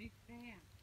Big fan.